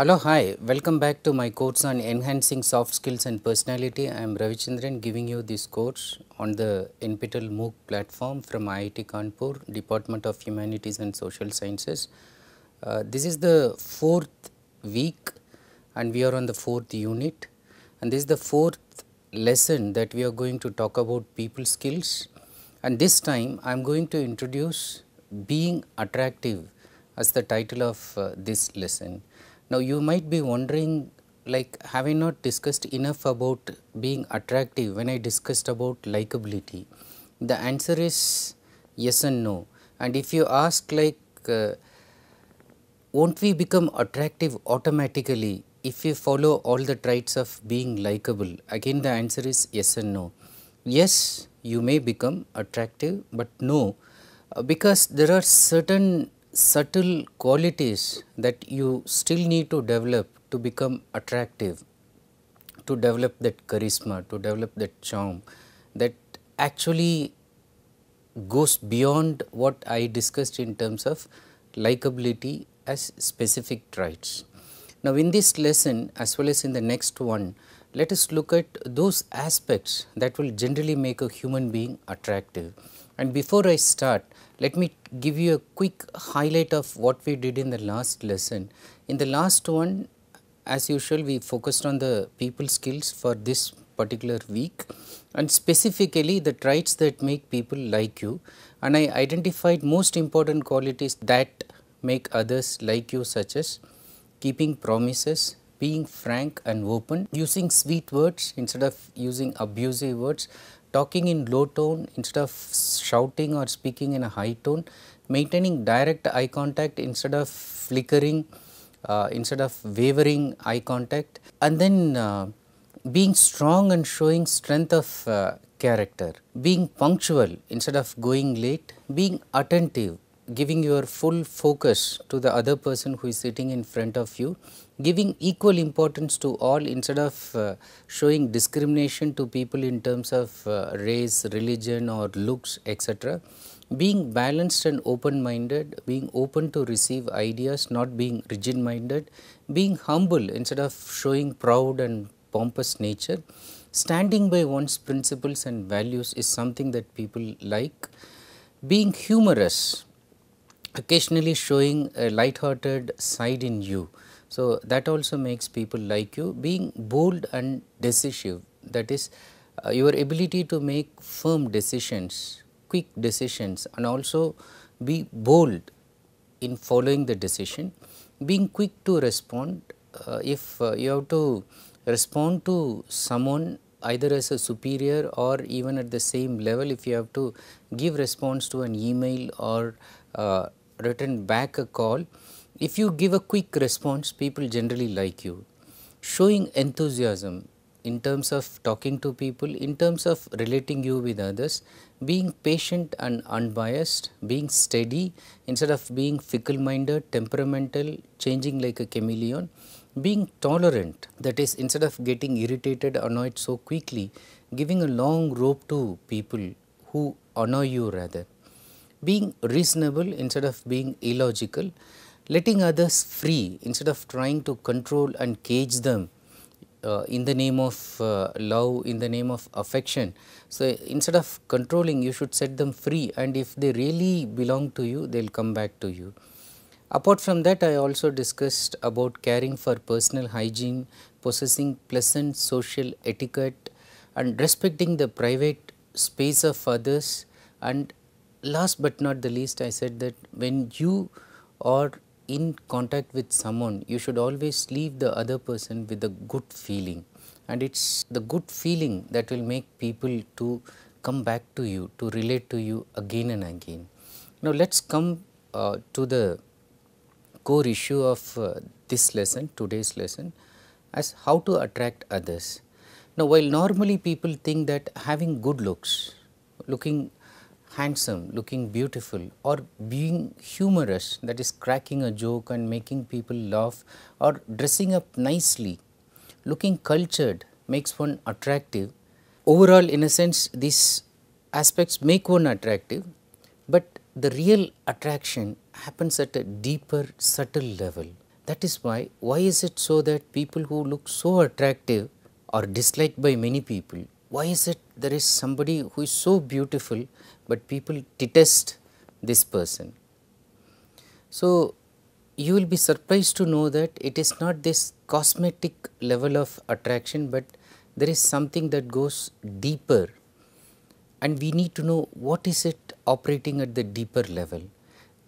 Hello, hi, welcome back to my course on enhancing soft skills and personality. I am Ravichandran giving you this course on the NPTEL MOOC platform from IIT Kanpur, Department of Humanities and Social Sciences. Uh, this is the fourth week and we are on the fourth unit and this is the fourth lesson that we are going to talk about people skills and this time I am going to introduce being attractive as the title of uh, this lesson. Now, you might be wondering like have I not discussed enough about being attractive when I discussed about likability? The answer is yes and no and if you ask like uh, won't we become attractive automatically if you follow all the traits of being likable? Again the answer is yes and no. Yes, you may become attractive, but no, uh, because there are certain subtle qualities that you still need to develop to become attractive, to develop that charisma, to develop that charm that actually goes beyond what I discussed in terms of likability as specific traits. Now, in this lesson as well as in the next one, let us look at those aspects that will generally make a human being attractive. And before I start, let me give you a quick highlight of what we did in the last lesson. In the last one, as usual, we focused on the people skills for this particular week and specifically the traits that make people like you and I identified most important qualities that make others like you such as keeping promises, being frank and open, using sweet words instead of using abusive words, talking in low tone instead of shouting or speaking in a high tone, maintaining direct eye contact instead of flickering, uh, instead of wavering eye contact and then uh, being strong and showing strength of uh, character, being punctual instead of going late, being attentive, giving your full focus to the other person who is sitting in front of you, giving equal importance to all instead of uh, showing discrimination to people in terms of uh, race, religion or looks etc. Being balanced and open minded, being open to receive ideas, not being rigid minded, being humble instead of showing proud and pompous nature. Standing by one's principles and values is something that people like. Being humorous, occasionally showing a light-hearted side in you. So, that also makes people like you. Being bold and decisive, that is uh, your ability to make firm decisions, quick decisions and also be bold in following the decision. Being quick to respond, uh, if uh, you have to respond to someone either as a superior or even at the same level if you have to give response to an email or uh, return back a call, if you give a quick response people generally like you. Showing enthusiasm in terms of talking to people, in terms of relating you with others, being patient and unbiased, being steady instead of being fickle minded, temperamental, changing like a chameleon, being tolerant that is instead of getting irritated annoyed so quickly giving a long rope to people who annoy you rather being reasonable instead of being illogical letting others free instead of trying to control and cage them uh, in the name of uh, love in the name of affection. So instead of controlling you should set them free and if they really belong to you they will come back to you. Apart from that, I also discussed about caring for personal hygiene, possessing pleasant social etiquette and respecting the private space of others and last but not the least, I said that when you are in contact with someone, you should always leave the other person with a good feeling and it is the good feeling that will make people to come back to you, to relate to you again and again. Now, let us come uh, to the core issue of uh, this lesson, today's lesson as how to attract others. Now, while normally people think that having good looks, looking handsome, looking beautiful or being humorous that is cracking a joke and making people laugh or dressing up nicely looking cultured makes one attractive. Overall in a sense these aspects make one attractive, but the real attraction happens at a deeper subtle level. That is why, why is it so that people who look so attractive are disliked by many people? Why is it there is somebody who is so beautiful, but people detest this person? So, you will be surprised to know that it is not this cosmetic level of attraction, but there is something that goes deeper and we need to know what is it operating at the deeper level.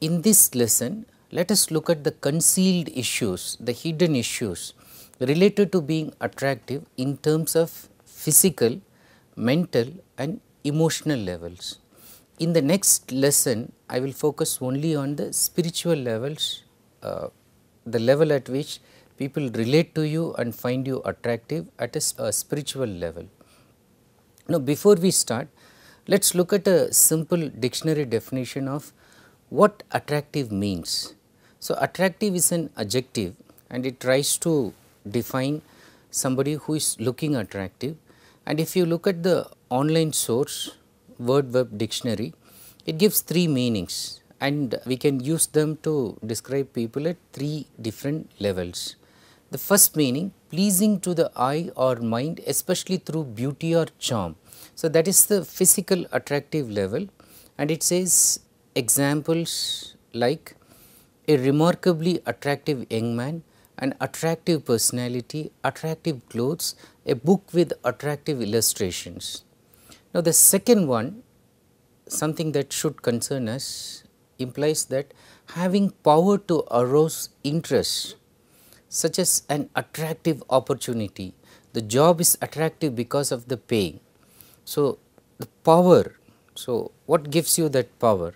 In this lesson, let us look at the concealed issues, the hidden issues related to being attractive in terms of physical, mental and emotional levels. In the next lesson, I will focus only on the spiritual levels, uh, the level at which people relate to you and find you attractive at a, a spiritual level. Now, before we start, let us look at a simple dictionary definition of what attractive means. So, attractive is an adjective and it tries to define somebody who is looking attractive and if you look at the online source word web dictionary it gives three meanings and we can use them to describe people at three different levels. The first meaning pleasing to the eye or mind especially through beauty or charm. So, that is the physical attractive level and it says examples like a remarkably attractive young man, an attractive personality, attractive clothes, a book with attractive illustrations. Now, the second one something that should concern us implies that having power to arouse interest such as an attractive opportunity, the job is attractive because of the pay. So, the power, so what gives you that power?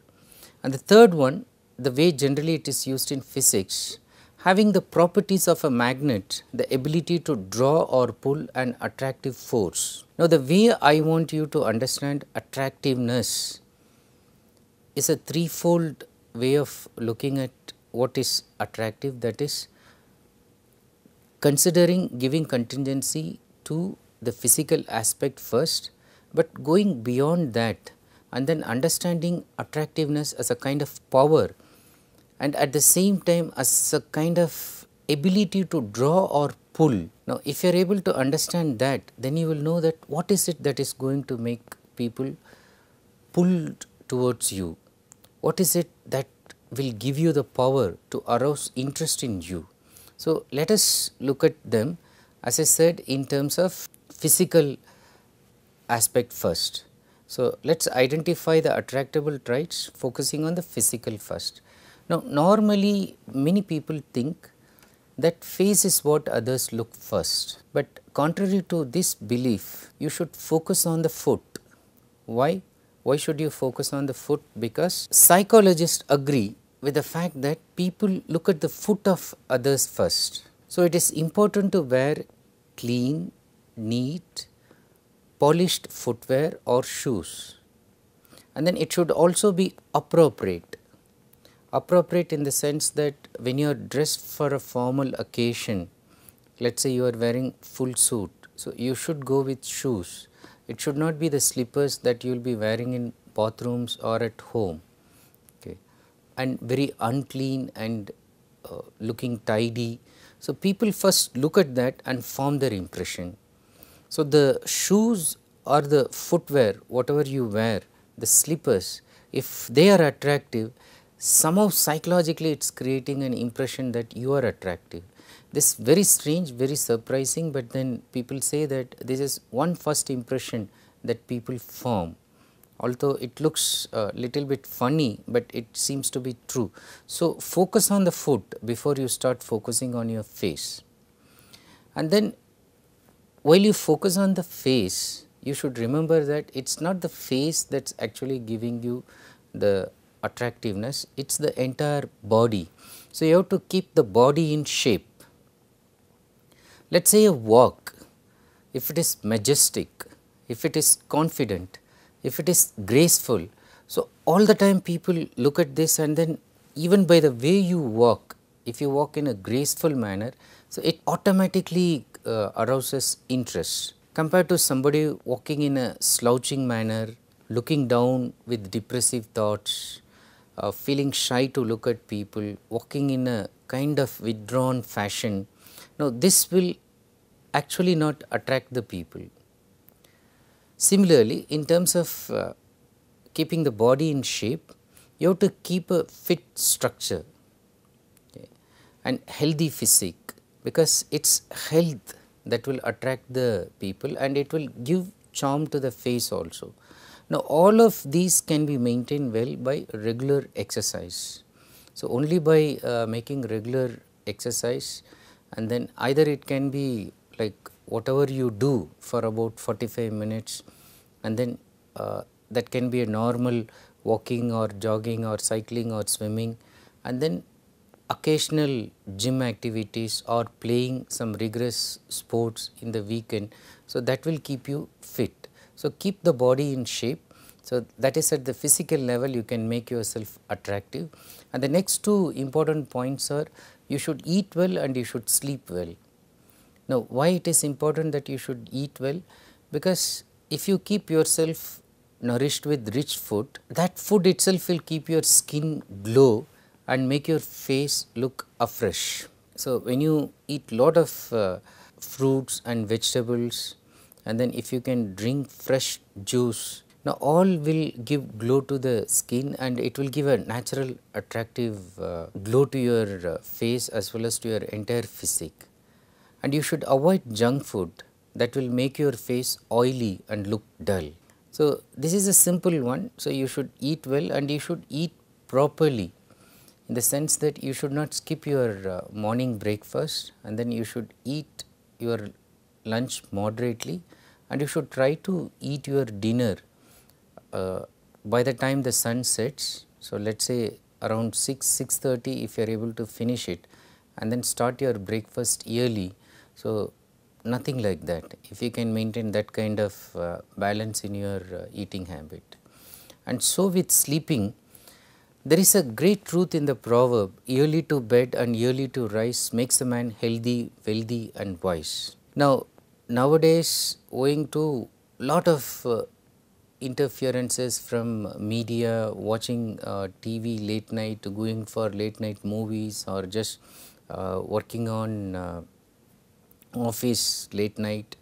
And the third one, the way generally it is used in physics, having the properties of a magnet, the ability to draw or pull an attractive force. Now, the way I want you to understand attractiveness is a threefold way of looking at what is attractive that is considering giving contingency to the physical aspect first, but going beyond that and then understanding attractiveness as a kind of power and at the same time as a kind of ability to draw or pull. Now, if you are able to understand that, then you will know that what is it that is going to make people pulled towards you. What is it that will give you the power to arouse interest in you. So, let us look at them as I said in terms of physical aspect first. So, let us identify the attractable traits focusing on the physical first. Now, normally many people think that face is what others look first, but contrary to this belief you should focus on the foot. Why? Why should you focus on the foot? Because psychologists agree with the fact that people look at the foot of others first. So, it is important to wear clean, neat, polished footwear or shoes and then it should also be appropriate. Appropriate in the sense that when you are dressed for a formal occasion, let us say you are wearing full suit, so you should go with shoes. It should not be the slippers that you will be wearing in bathrooms or at home okay, and very unclean and uh, looking tidy. So, people first look at that and form their impression. So, the shoes or the footwear whatever you wear the slippers if they are attractive somehow psychologically it is creating an impression that you are attractive. This very strange very surprising, but then people say that this is one first impression that people form although it looks a little bit funny, but it seems to be true. So, focus on the foot before you start focusing on your face and then while you focus on the face you should remember that it is not the face that is actually giving you the attractiveness, it is the entire body. So, you have to keep the body in shape. Let us say a walk, if it is majestic, if it is confident, if it is graceful. So, all the time people look at this and then even by the way you walk, if you walk in a graceful manner, so it automatically uh, arouses interest compared to somebody walking in a slouching manner, looking down with depressive thoughts, uh, feeling shy to look at people, walking in a kind of withdrawn fashion. Now, this will actually not attract the people. Similarly, in terms of uh, keeping the body in shape, you have to keep a fit structure okay, and healthy physique because it's health that will attract the people and it will give charm to the face also. Now, all of these can be maintained well by regular exercise. So, only by uh, making regular exercise and then either it can be like whatever you do for about 45 minutes and then uh, that can be a normal walking or jogging or cycling or swimming and then occasional gym activities or playing some rigorous sports in the weekend. So, that will keep you fit. So, keep the body in shape. So, that is at the physical level you can make yourself attractive and the next two important points are you should eat well and you should sleep well. Now, why it is important that you should eat well? Because if you keep yourself nourished with rich food, that food itself will keep your skin glow and make your face look afresh. So, when you eat lot of uh, fruits and vegetables and then if you can drink fresh juice, now all will give glow to the skin and it will give a natural attractive uh, glow to your uh, face as well as to your entire physique. And you should avoid junk food that will make your face oily and look dull. So, this is a simple one. So, you should eat well and you should eat properly in the sense that you should not skip your uh, morning breakfast and then you should eat your lunch moderately and you should try to eat your dinner uh, by the time the sun sets. So, let us say around 6 6:30 if you are able to finish it and then start your breakfast early. So, nothing like that if you can maintain that kind of uh, balance in your uh, eating habit. And so with sleeping there is a great truth in the proverb early to bed and early to rise makes a man healthy, wealthy and wise. Now nowadays owing to lot of uh, interferences from media, watching uh, TV late night, going for late night movies or just uh, working on uh, office late night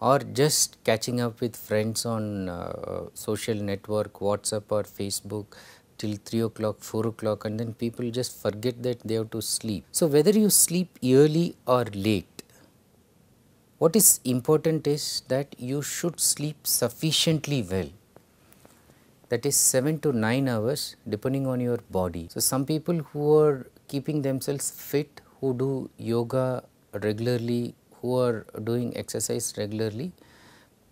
or just catching up with friends on uh, social network, WhatsApp or Facebook till 3 o'clock, 4 o'clock and then people just forget that they have to sleep. So, whether you sleep early or late, what is important is that you should sleep sufficiently well that is 7 to 9 hours depending on your body. So, some people who are keeping themselves fit who do yoga regularly who are doing exercise regularly,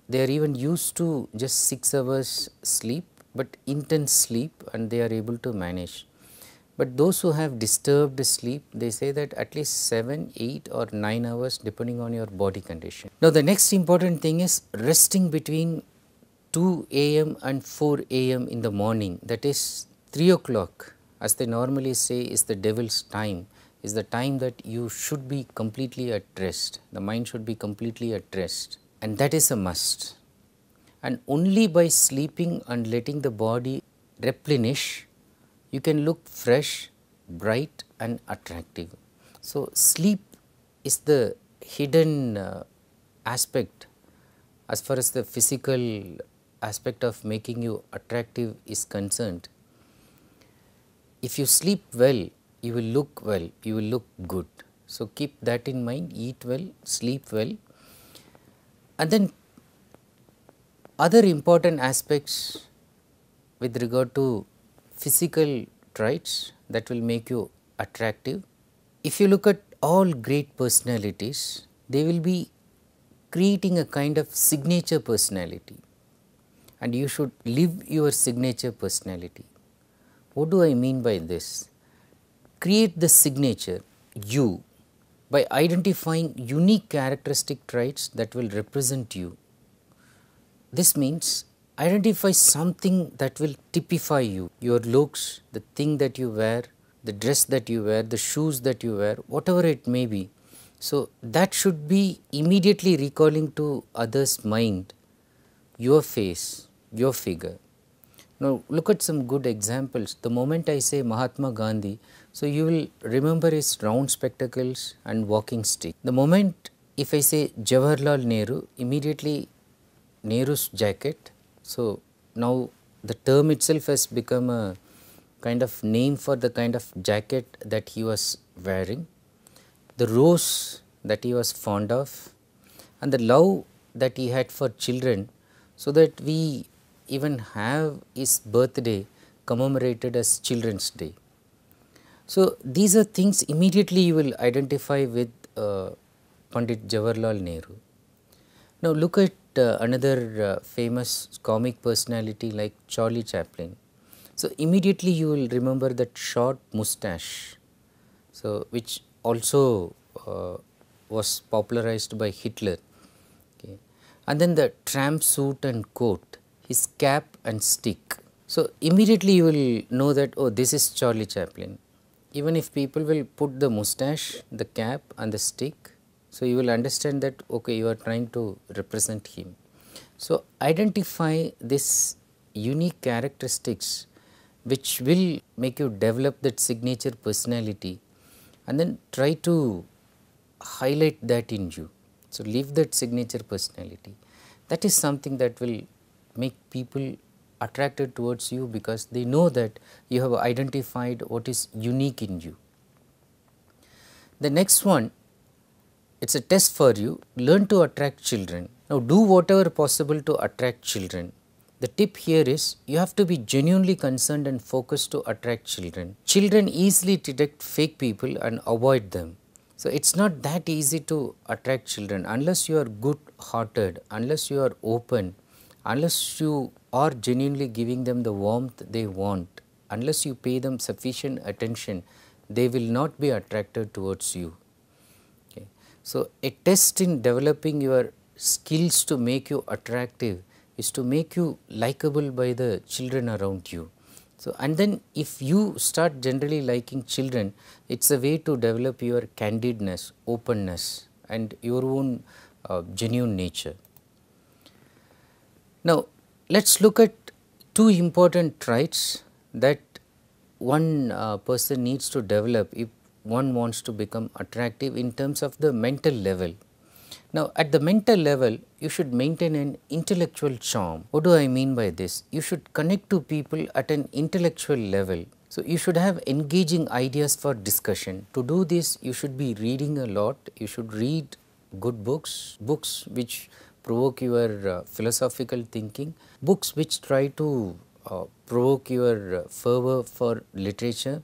they are even used to just 6 hours sleep, but intense sleep and they are able to manage. But those who have disturbed sleep, they say that at least 7, 8 or 9 hours depending on your body condition. Now, the next important thing is resting between 2 am and 4 am in the morning that is 3 o'clock as they normally say is the devil's time is the time that you should be completely at rest, the mind should be completely at rest and that is a must. And only by sleeping and letting the body replenish, you can look fresh, bright and attractive. So, sleep is the hidden uh, aspect as far as the physical aspect of making you attractive is concerned. If you sleep well, you will look well, you will look good. So, keep that in mind, eat well, sleep well and then other important aspects with regard to physical traits that will make you attractive. If you look at all great personalities, they will be creating a kind of signature personality and you should live your signature personality. What do I mean by this? create the signature you by identifying unique characteristic traits that will represent you. This means identify something that will typify you, your looks, the thing that you wear, the dress that you wear, the shoes that you wear, whatever it may be. So, that should be immediately recalling to others mind your face, your figure. Now, look at some good examples. The moment I say Mahatma Gandhi, so you will remember his round spectacles and walking stick. The moment if I say Jawaharlal Nehru, immediately Nehru's jacket. So, now the term itself has become a kind of name for the kind of jacket that he was wearing, the rose that he was fond of and the love that he had for children so that we even have his birthday commemorated as children's day. So, these are things immediately you will identify with uh, Pandit Jawaharlal Nehru. Now, look at another uh, famous comic personality like Charlie Chaplin. So, immediately you will remember that short mustache, so which also uh, was popularized by Hitler. Okay. And then the tramp suit and coat, his cap and stick. So, immediately you will know that oh this is Charlie Chaplin. Even if people will put the mustache, the cap and the stick, so you will understand that okay you are trying to represent him. So, identify this unique characteristics which will make you develop that signature personality and then try to highlight that in you. So, leave that signature personality that is something that will make people attracted towards you because they know that you have identified what is unique in you. The next one it is a test for you learn to attract children. Now, do whatever possible to attract children. The tip here is you have to be genuinely concerned and focused to attract children. Children easily detect fake people and avoid them. So, it is not that easy to attract children unless you are good hearted, unless you are open, unless you are genuinely giving them the warmth they want, unless you pay them sufficient attention, they will not be attracted towards you. So, a test in developing your skills to make you attractive is to make you likable by the children around you. So, and then if you start generally liking children, it is a way to develop your candidness, openness and your own uh, genuine nature. Now, let us look at two important traits that one uh, person needs to develop if one wants to become attractive in terms of the mental level. Now, at the mental level, you should maintain an intellectual charm. What do I mean by this? You should connect to people at an intellectual level. So, you should have engaging ideas for discussion. To do this, you should be reading a lot. You should read good books, books which provoke your uh, philosophical thinking, books which try to uh, provoke your uh, fervor for literature.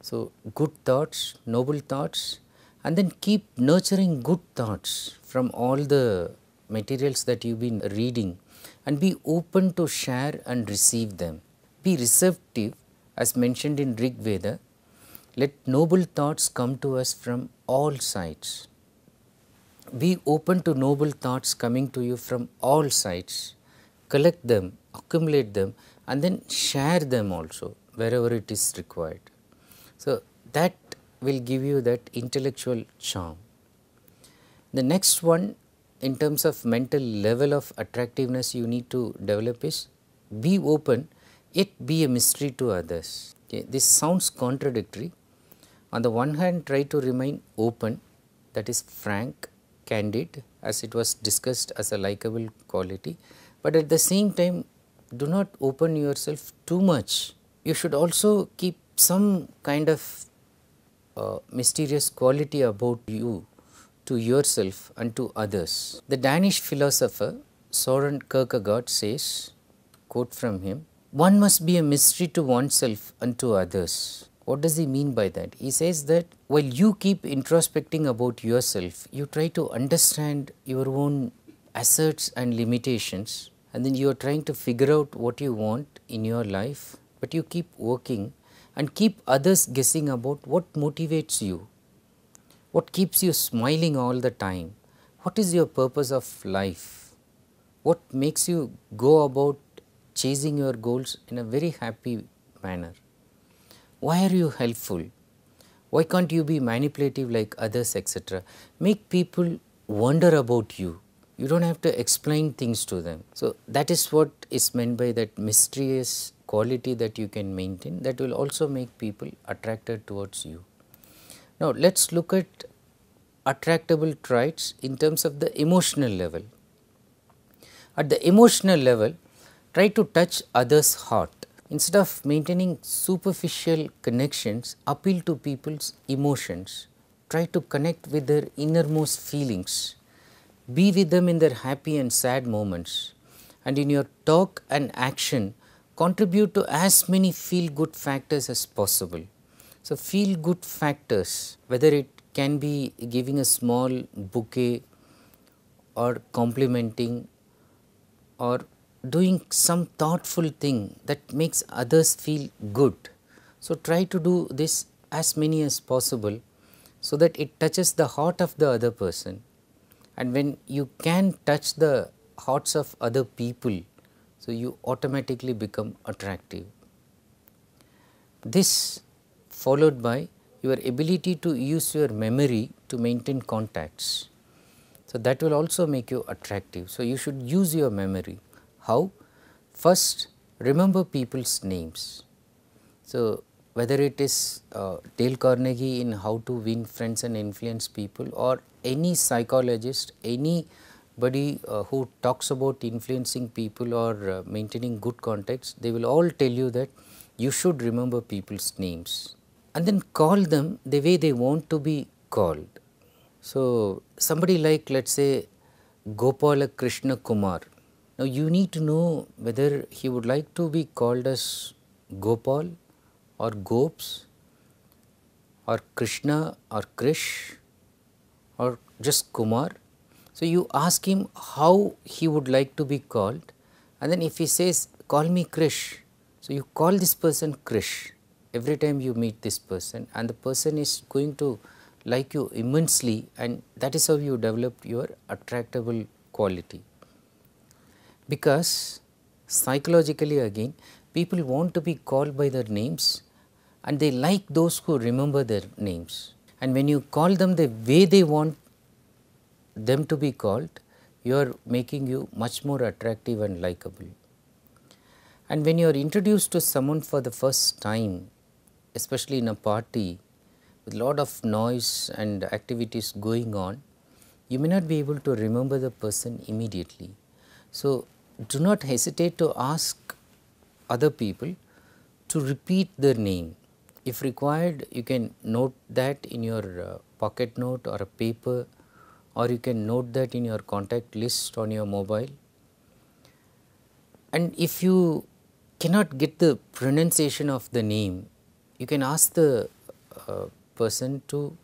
So, good thoughts, noble thoughts and then keep nurturing good thoughts from all the materials that you have been reading and be open to share and receive them. Be receptive as mentioned in Rig Veda, let noble thoughts come to us from all sides. Be open to noble thoughts coming to you from all sides, collect them, accumulate them and then share them also wherever it is required. So, that will give you that intellectual charm. The next one in terms of mental level of attractiveness you need to develop is be open yet be a mystery to others. Okay. This sounds contradictory. On the one hand try to remain open that is frank, candid as it was discussed as a likable quality, but at the same time do not open yourself too much. You should also keep some kind of uh, mysterious quality about you to yourself and to others. The Danish philosopher Soren Kierkegaard says, quote from him, one must be a mystery to oneself and to others. What does he mean by that? He says that while you keep introspecting about yourself, you try to understand your own assets and limitations and then you are trying to figure out what you want in your life, but you keep working and keep others guessing about what motivates you, what keeps you smiling all the time, what is your purpose of life, what makes you go about chasing your goals in a very happy manner. Why are you helpful? Why can't you be manipulative like others etc. Make people wonder about you. You do not have to explain things to them. So, that is what is meant by that mysterious quality that you can maintain that will also make people attracted towards you. Now, let us look at attractable traits in terms of the emotional level. At the emotional level, try to touch others' heart. Instead of maintaining superficial connections, appeal to people's emotions. Try to connect with their innermost feelings. Be with them in their happy and sad moments. And in your talk and action, contribute to as many feel good factors as possible. So, feel good factors, whether it can be giving a small bouquet or complimenting or doing some thoughtful thing that makes others feel good. So, try to do this as many as possible so that it touches the heart of the other person and when you can touch the hearts of other people, so you automatically become attractive. This followed by your ability to use your memory to maintain contacts. So, that will also make you attractive. So, you should use your memory. How? First, remember people's names. So, whether it is uh, Dale Carnegie in How to Win Friends and Influence People or any psychologist, anybody uh, who talks about influencing people or uh, maintaining good contacts, they will all tell you that you should remember people's names and then call them the way they want to be called. So, somebody like let us say Gopala Krishna Kumar now, you need to know whether he would like to be called as Gopal or Gops or Krishna or Krish or just Kumar. So, you ask him how he would like to be called and then if he says call me Krish. So, you call this person Krish every time you meet this person and the person is going to like you immensely and that is how you develop your attractable quality because psychologically again people want to be called by their names and they like those who remember their names and when you call them the way they want them to be called you are making you much more attractive and likable. And when you are introduced to someone for the first time especially in a party with lot of noise and activities going on you may not be able to remember the person immediately. So, do not hesitate to ask other people to repeat their name. If required, you can note that in your uh, pocket note or a paper or you can note that in your contact list on your mobile. And if you cannot get the pronunciation of the name, you can ask the uh, person to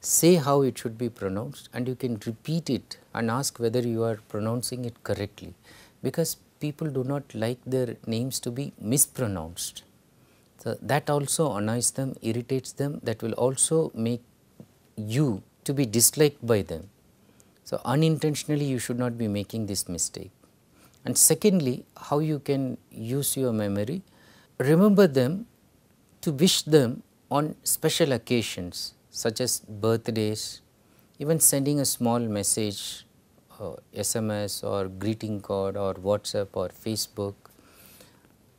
say how it should be pronounced and you can repeat it and ask whether you are pronouncing it correctly because people do not like their names to be mispronounced. So, that also annoys them, irritates them, that will also make you to be disliked by them. So, unintentionally you should not be making this mistake. And secondly, how you can use your memory, remember them to wish them on special occasions such as birthdays, even sending a small message uh, SMS or greeting card or WhatsApp or Facebook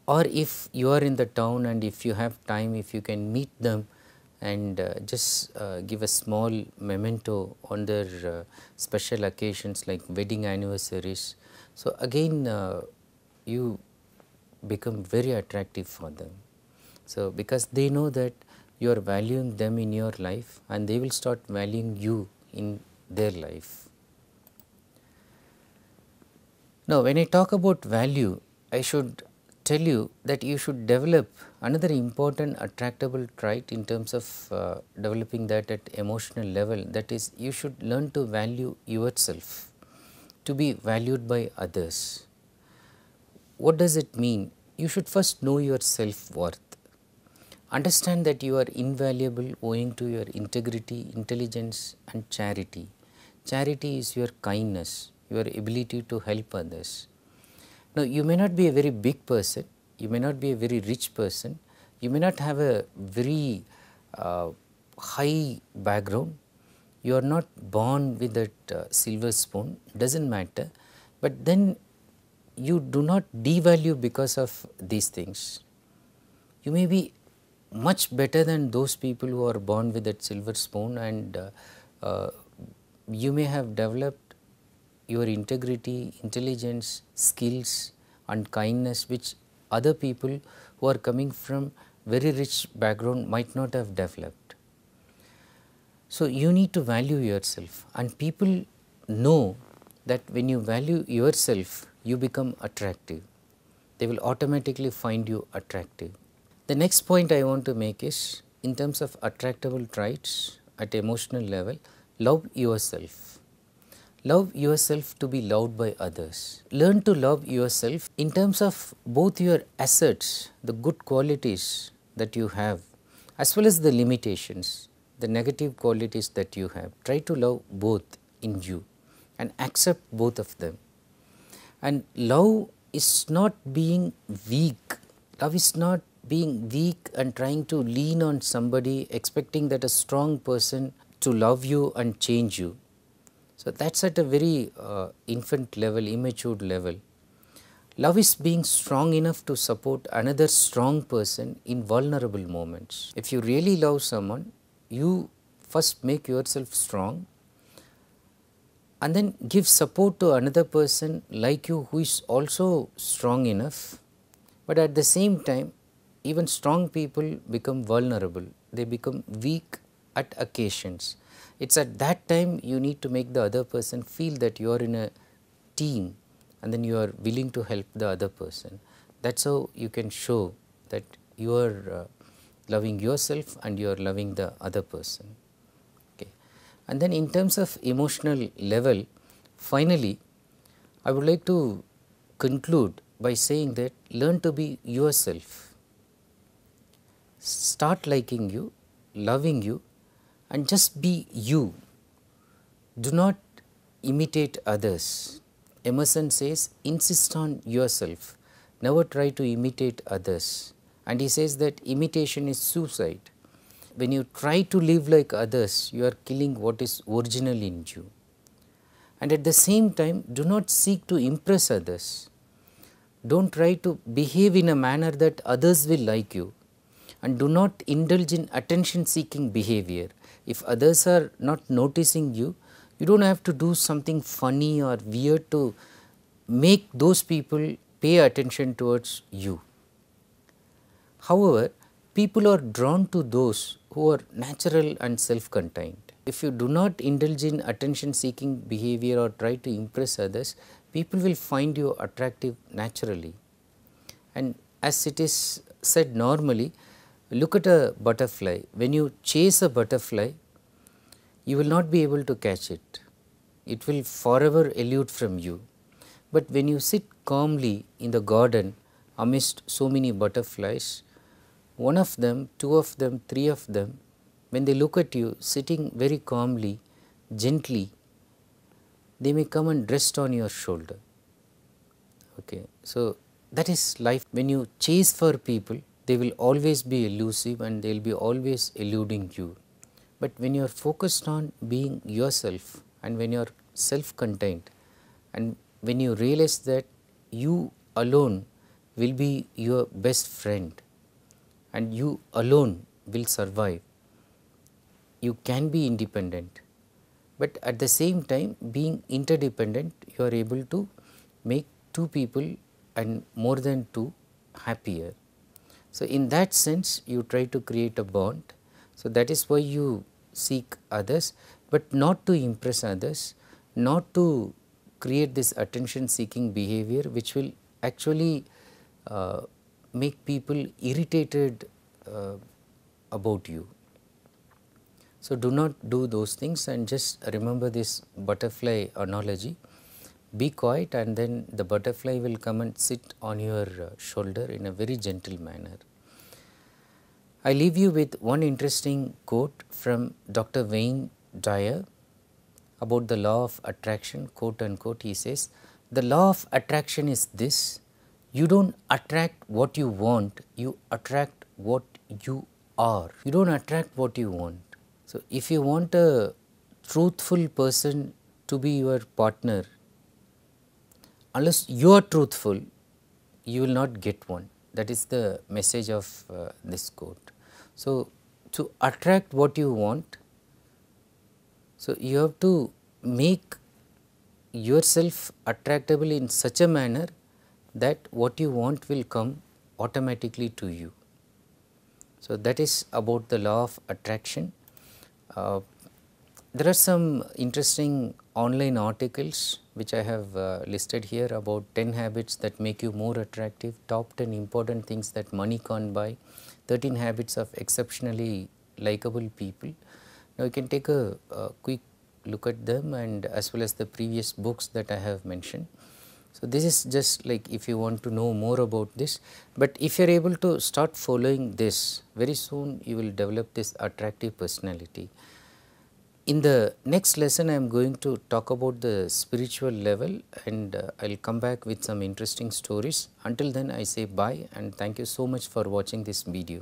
or if you are in the town and if you have time if you can meet them and uh, just uh, give a small memento on their uh, special occasions like wedding anniversaries. So, again uh, you become very attractive for them. So, because they know that you are valuing them in your life and they will start valuing you in their life. Now, when I talk about value, I should tell you that you should develop another important attractable trait in terms of uh, developing that at emotional level that is you should learn to value yourself to be valued by others. What does it mean? You should first know your self worth. Understand that you are invaluable owing to your integrity, intelligence and charity. Charity is your kindness, your ability to help others. Now, you may not be a very big person, you may not be a very rich person, you may not have a very uh, high background, you are not born with that uh, silver spoon, does not matter, but then you do not devalue because of these things. You may be much better than those people who are born with that silver spoon and uh, uh, you may have developed your integrity, intelligence, skills and kindness which other people who are coming from very rich background might not have developed. So, you need to value yourself and people know that when you value yourself you become attractive. They will automatically find you attractive. The next point I want to make is in terms of attractable traits at emotional level, love yourself. Love yourself to be loved by others. Learn to love yourself in terms of both your assets, the good qualities that you have, as well as the limitations, the negative qualities that you have. Try to love both in you and accept both of them. And love is not being weak, love is not being weak and trying to lean on somebody, expecting that a strong person to love you and change you. So, that is at a very uh, infant level, immature level. Love is being strong enough to support another strong person in vulnerable moments. If you really love someone, you first make yourself strong and then give support to another person like you who is also strong enough, but at the same time even strong people become vulnerable, they become weak at occasions. It is at that time you need to make the other person feel that you are in a team and then you are willing to help the other person. That is how you can show that you are uh, loving yourself and you are loving the other person. Okay. And then in terms of emotional level, finally, I would like to conclude by saying that learn to be yourself start liking you, loving you and just be you. Do not imitate others. Emerson says insist on yourself, never try to imitate others and he says that imitation is suicide. When you try to live like others, you are killing what is original in you. And at the same time, do not seek to impress others. Do not try to behave in a manner that others will like you and do not indulge in attention seeking behavior. If others are not noticing you, you do not have to do something funny or weird to make those people pay attention towards you. However, people are drawn to those who are natural and self contained. If you do not indulge in attention seeking behavior or try to impress others, people will find you attractive naturally. And as it is said normally, Look at a butterfly. When you chase a butterfly, you will not be able to catch it. It will forever elude from you. But when you sit calmly in the garden amidst so many butterflies, one of them, two of them, three of them, when they look at you sitting very calmly, gently, they may come and rest on your shoulder. Okay. So, that is life. When you chase for people, they will always be elusive and they will be always eluding you. But when you are focused on being yourself and when you are self contained and when you realize that you alone will be your best friend and you alone will survive, you can be independent. But at the same time being interdependent you are able to make two people and more than two happier. So, in that sense you try to create a bond. So, that is why you seek others, but not to impress others, not to create this attention seeking behavior which will actually uh, make people irritated uh, about you. So, do not do those things and just remember this butterfly analogy be quiet and then the butterfly will come and sit on your uh, shoulder in a very gentle manner. I leave you with one interesting quote from Dr. Wayne Dyer about the law of attraction quote unquote he says the law of attraction is this you don't attract what you want you attract what you are you don't attract what you want So, if you want a truthful person to be your partner, unless you are truthful, you will not get one. That is the message of uh, this quote. So, to attract what you want, so you have to make yourself attractable in such a manner that what you want will come automatically to you. So, that is about the law of attraction. Uh, there are some interesting online articles which I have uh, listed here about 10 habits that make you more attractive, top 10 important things that money can't buy, 13 habits of exceptionally likable people. Now, you can take a, a quick look at them and as well as the previous books that I have mentioned. So, this is just like if you want to know more about this, but if you are able to start following this very soon you will develop this attractive personality. In the next lesson I am going to talk about the spiritual level and uh, I will come back with some interesting stories. Until then I say bye and thank you so much for watching this video.